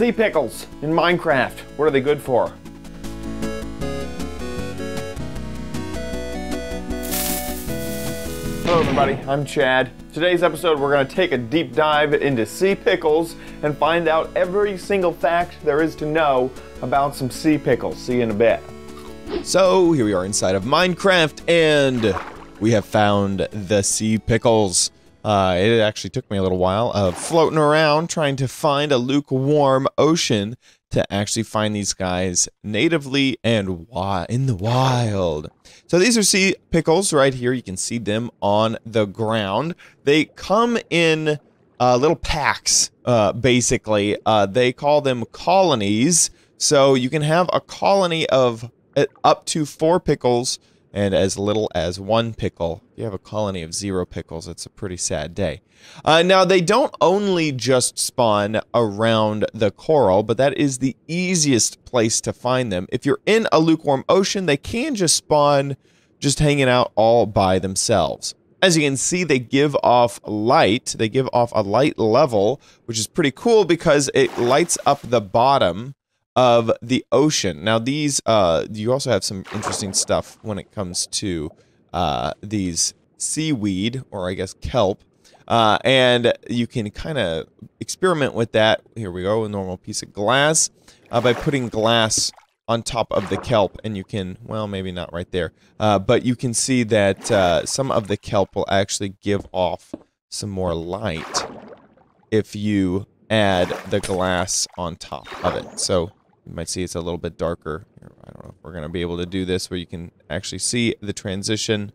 Sea pickles in Minecraft. What are they good for? Hello, everybody. I'm Chad. Today's episode, we're going to take a deep dive into sea pickles and find out every single fact there is to know about some sea pickles. See you in a bit. So here we are inside of Minecraft, and we have found the sea pickles. Uh, it actually took me a little while of floating around trying to find a lukewarm ocean to actually find these guys natively and wi- in the wild. So these are sea pickles right here. You can see them on the ground. They come in uh, little packs, uh, basically. Uh, they call them colonies. So you can have a colony of uh, up to four pickles and as little as one pickle. If you have a colony of zero pickles, it's a pretty sad day. Uh, now, they don't only just spawn around the coral, but that is the easiest place to find them. If you're in a lukewarm ocean, they can just spawn just hanging out all by themselves. As you can see, they give off light. They give off a light level, which is pretty cool because it lights up the bottom of the ocean. Now, these, uh, you also have some interesting stuff when it comes to uh, these seaweed, or I guess kelp. Uh, and you can kind of experiment with that. Here we go, a normal piece of glass, uh, by putting glass on top of the kelp, and you can, well, maybe not right there, uh, but you can see that uh, some of the kelp will actually give off some more light if you add the glass on top of it. So you might see it's a little bit darker. I don't know if we're going to be able to do this where you can actually see the transition.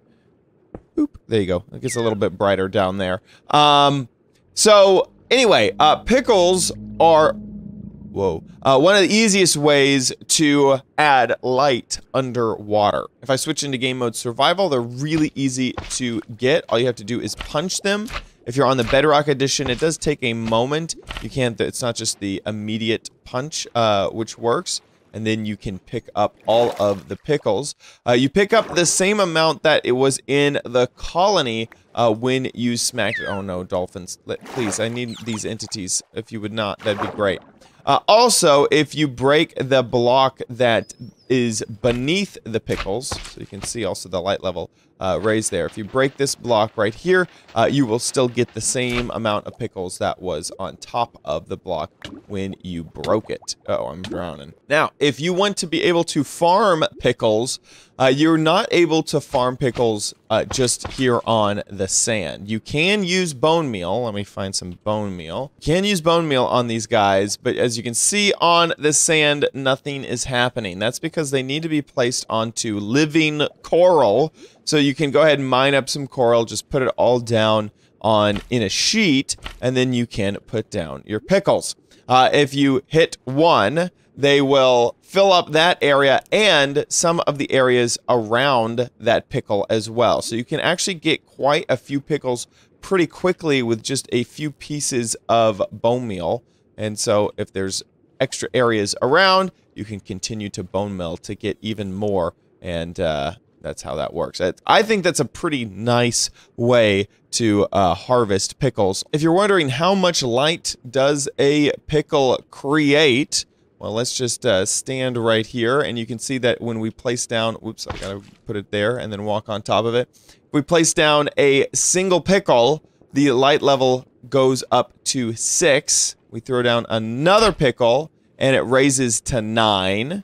Oop, there you go. It gets a little bit brighter down there. Um, so anyway, uh, pickles are, whoa, uh, one of the easiest ways to add light underwater. If I switch into game mode survival, they're really easy to get. All you have to do is punch them if you're on the Bedrock Edition, it does take a moment. You can't, it's not just the immediate punch, uh, which works. And then you can pick up all of the pickles. Uh, you pick up the same amount that it was in the colony uh, when you smacked it. Oh no, dolphins. Let, please, I need these entities. If you would not, that'd be great. Uh, also, if you break the block that is beneath the pickles, so you can see also the light level uh, raised there. If you break this block right here, uh, you will still get the same amount of pickles that was on top of the block when you broke it. Oh, I'm drowning. Now, if you want to be able to farm pickles, uh, you're not able to farm pickles uh, just here on the sand. You can use bone meal. Let me find some bone meal. You can use bone meal on these guys, but as you can see on the sand, nothing is happening. That's because they need to be placed onto living coral. So you can go ahead and mine up some coral, just put it all down on in a sheet, and then you can put down your pickles. Uh, if you hit one, they will fill up that area and some of the areas around that pickle as well. So you can actually get quite a few pickles pretty quickly with just a few pieces of bone meal. And so if there's extra areas around, you can continue to bone meal to get even more. And uh, that's how that works. I think that's a pretty nice way to uh, harvest pickles. If you're wondering how much light does a pickle create, well, let's just uh, stand right here, and you can see that when we place down, whoops, I gotta put it there and then walk on top of it. If we place down a single pickle, the light level goes up to six. We throw down another pickle, and it raises to nine.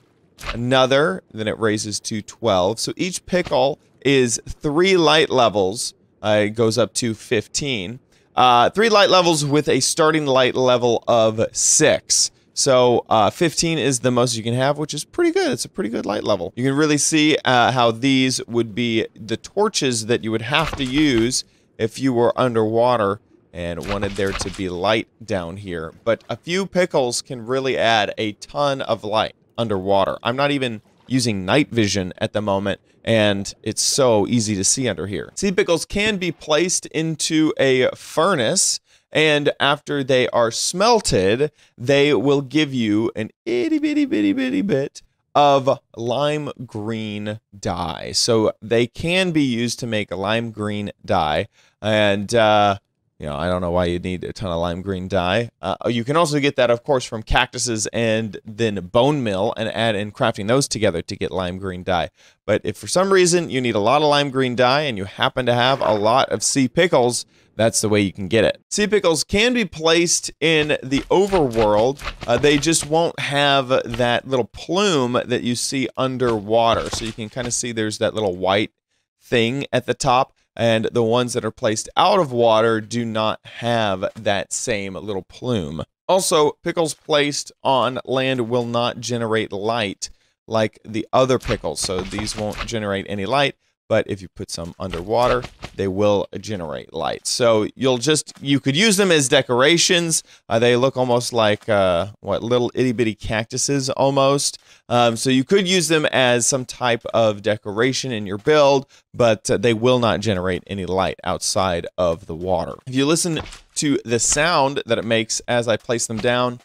Another, then it raises to 12. So each pickle is three light levels. Uh, it goes up to 15. Uh, three light levels with a starting light level of six. So uh, 15 is the most you can have, which is pretty good. It's a pretty good light level. You can really see uh, how these would be the torches that you would have to use if you were underwater and wanted there to be light down here. But a few pickles can really add a ton of light underwater. I'm not even using night vision at the moment, and it's so easy to see under here. Sea pickles can be placed into a furnace and after they are smelted, they will give you an itty bitty bitty bitty bit of lime green dye. So they can be used to make a lime green dye. And uh, you know, I don't know why you need a ton of lime green dye. Uh, you can also get that, of course, from cactuses and then bone meal and add in crafting those together to get lime green dye. But if for some reason you need a lot of lime green dye and you happen to have a lot of sea pickles, that's the way you can get it. Sea pickles can be placed in the overworld. Uh, they just won't have that little plume that you see underwater. So you can kind of see there's that little white thing at the top and the ones that are placed out of water do not have that same little plume. Also, pickles placed on land will not generate light like the other pickles, so these won't generate any light but if you put some underwater, they will generate light. So you'll just, you could use them as decorations. Uh, they look almost like, uh, what, little itty bitty cactuses almost. Um, so you could use them as some type of decoration in your build, but uh, they will not generate any light outside of the water. If you listen to the sound that it makes as I place them down,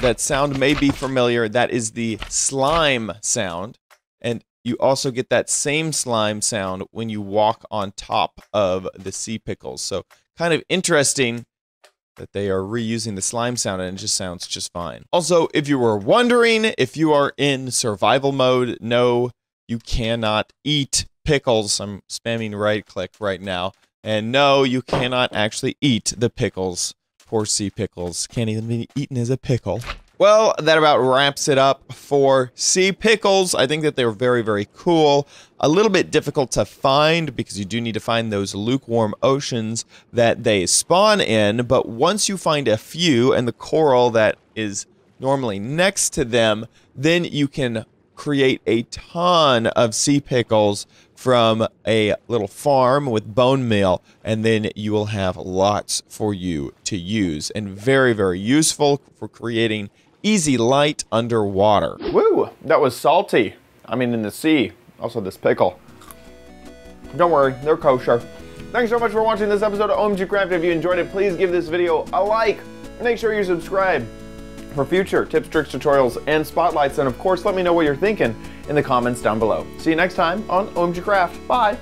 that sound may be familiar. That is the slime sound. And you also get that same slime sound when you walk on top of the sea pickles. So kind of interesting that they are reusing the slime sound and it just sounds just fine. Also, if you were wondering if you are in survival mode, no, you cannot eat pickles. I'm spamming right click right now. And no, you cannot actually eat the pickles. Poor sea pickles. Can't even be eaten as a pickle. Well, that about wraps it up for sea pickles. I think that they're very, very cool. A little bit difficult to find because you do need to find those lukewarm oceans that they spawn in. But once you find a few and the coral that is normally next to them, then you can create a ton of sea pickles from a little farm with bone meal, and then you will have lots for you to use and very, very useful for creating easy light underwater. Woo, that was salty. I mean, in the sea. Also, this pickle. Don't worry, they're kosher. Thanks so much for watching this episode of OMG Craft. If you enjoyed it, please give this video a like. Make sure you subscribe for future tips, tricks, tutorials, and spotlights. And of course, let me know what you're thinking in the comments down below. See you next time on OMG Craft. Bye.